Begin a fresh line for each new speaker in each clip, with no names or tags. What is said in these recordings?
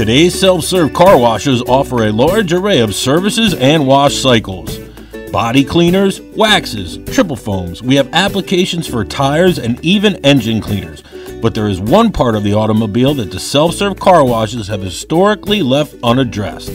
Today's self serve car washes offer a large array of services and wash cycles. Body cleaners, waxes, triple foams. We have applications for tires and even engine cleaners. But there is one part of the automobile that the self serve car washes have historically left unaddressed.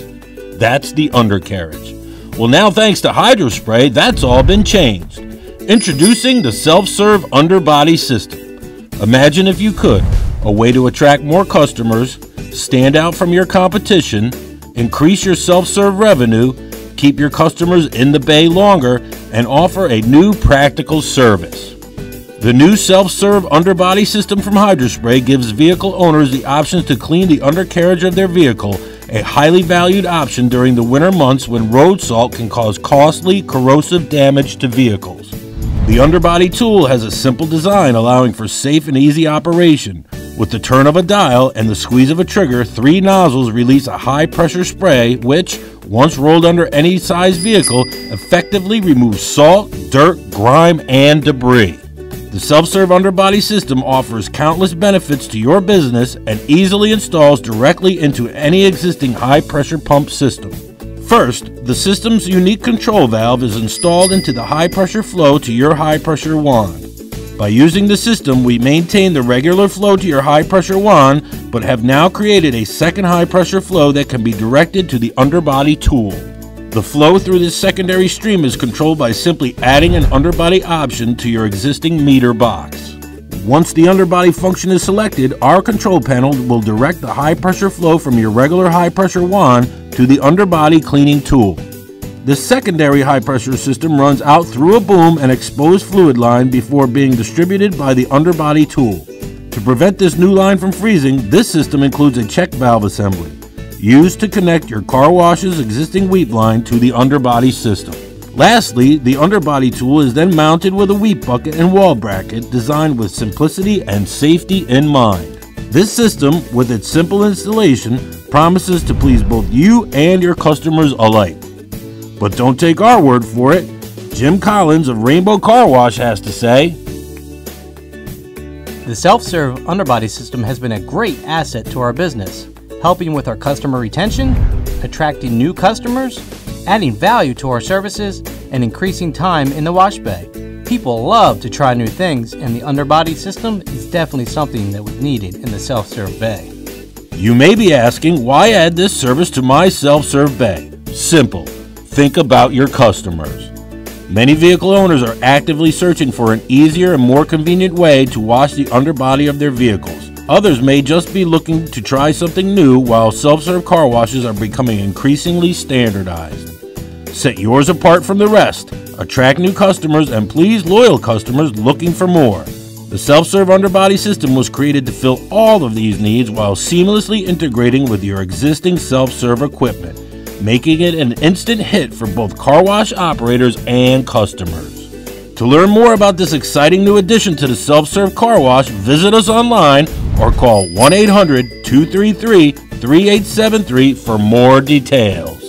That's the undercarriage. Well, now thanks to Hydrospray, that's all been changed. Introducing the self serve underbody system. Imagine if you could a way to attract more customers, stand out from your competition, increase your self serve revenue, keep your customers in the bay longer, and offer a new practical service. The new self serve underbody system from Hydrospray gives vehicle owners the options to clean the undercarriage of their vehicle, a highly valued option during the winter months when road salt can cause costly, corrosive damage to vehicles. The underbody tool has a simple design allowing for safe and easy operation. With the turn of a dial and the squeeze of a trigger, three nozzles release a high pressure spray which, once rolled under any size vehicle, effectively removes salt, dirt, grime, and debris. The self serve underbody system offers countless benefits to your business and easily installs directly into any existing high pressure pump system. First, the system's unique control valve is installed into the high pressure flow to your high pressure wand. By using the system, we maintain the regular flow to your high pressure wand, but have now created a second high pressure flow that can be directed to the underbody tool. The flow through this secondary stream is controlled by simply adding an underbody option to your existing meter box. Once the underbody function is selected, our control panel will direct the high pressure flow from your regular high pressure wand to the underbody cleaning tool. The secondary high pressure system runs out through a boom and exposed fluid line before being distributed by the underbody tool. To prevent this new line from freezing, this system includes a check valve assembly, used to connect your car wash's existing weep line to the underbody system. Lastly, the underbody tool is then mounted with a weep bucket and wall bracket designed with simplicity and safety in mind. This system, with its simple installation, promises to please both you and your customers alike. But don't take our word for it. Jim Collins of Rainbow Car Wash has to say.
The self serve underbody system has been a great asset to our business, helping with our customer retention, attracting new customers, adding value to our services, and increasing time in the wash bay. People love to try new things, and the underbody system is definitely something that was needed in the self serve bay.
You may be asking, why add this service to my self serve bay? Simple. Think about your customers. Many vehicle owners are actively searching for an easier and more convenient way to wash the underbody of their vehicles. Others may just be looking to try something new while self serve car washes are becoming increasingly standardized. Set yours apart from the rest attract new customers, and please loyal customers looking for more. The self serve underbody system was created to fill all of these needs while seamlessly integrating with your existing self serve equipment, making it an instant hit for both car wash operators and customers. To learn more about this exciting new addition to the self serve car wash, visit us online or call 1 800 233 3873 for more details.